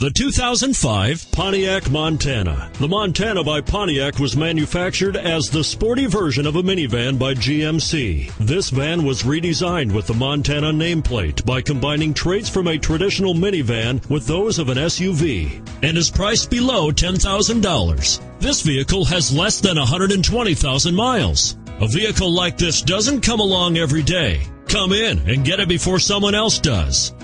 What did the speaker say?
The 2005 Pontiac Montana. The Montana by Pontiac was manufactured as the sporty version of a minivan by GMC. This van was redesigned with the Montana nameplate by combining traits from a traditional minivan with those of an SUV and is priced below $10,000. This vehicle has less than 120,000 miles. A vehicle like this doesn't come along every day. Come in and get it before someone else does.